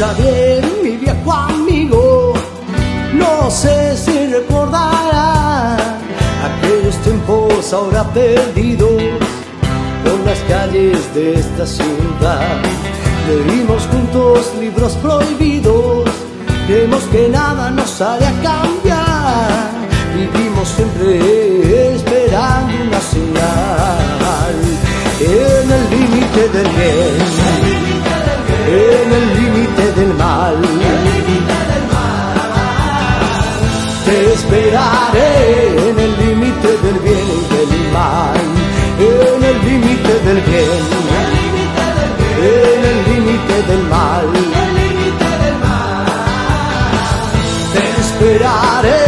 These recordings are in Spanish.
Escucha bien, mi viejo amigo, no sé si recordará aquellos tiempos ahora perdidos por las calles de esta ciudad. Leímos juntos libros prohibidos, vemos que nada nos sale a cambiar. Esperaré en el límite del bien y del mal, en el límite del bien, en el límite del mal. Te esperaré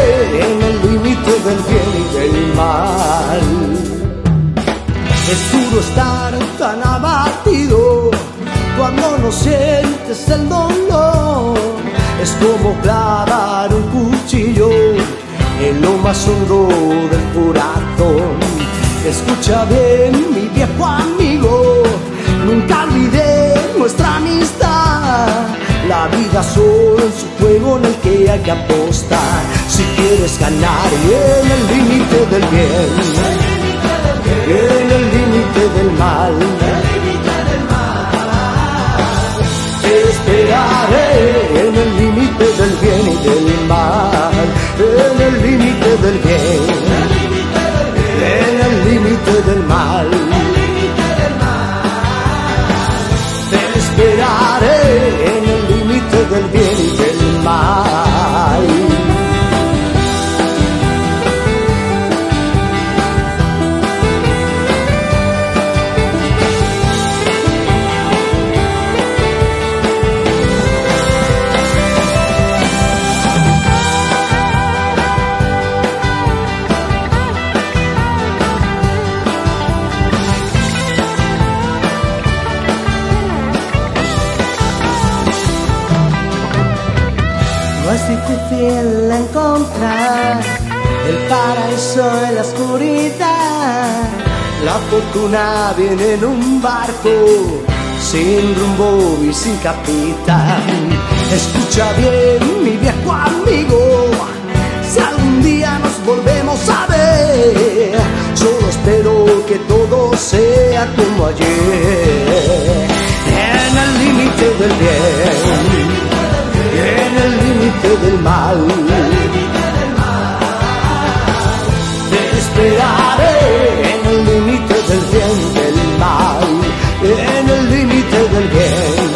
en el límite del bien y del mal. Es duro estar tan abatido cuando no sientes el dolor. Es como clavar un cuchillo del corazón. Escucha bien, mi viejo amigo, nunca olvidé nuestra amistad. La vida solo es un juego en el que hay que apostar. Si quieres ganar en el límite del bien en el límite del mal. Difícil encontrar el paraíso en la oscuridad. La fortuna viene en un barco sin rumbo y sin capitán. Escucha bien, mi viejo amigo, si algún día nos volvemos a ver, solo espero que todo sea como ayer. El límite del Te esperaré en el límite del bien del mal, en el límite del bien,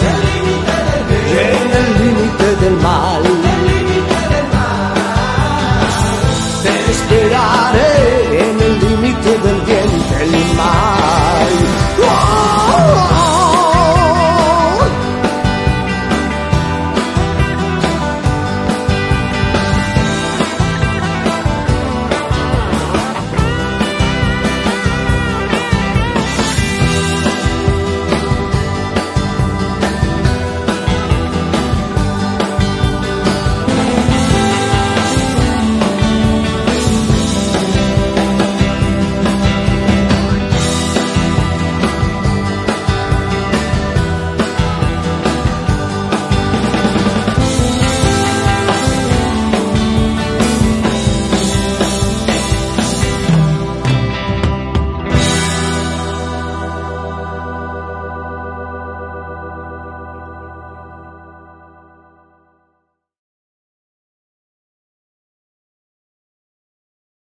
en el límite del mal. Te esperaré.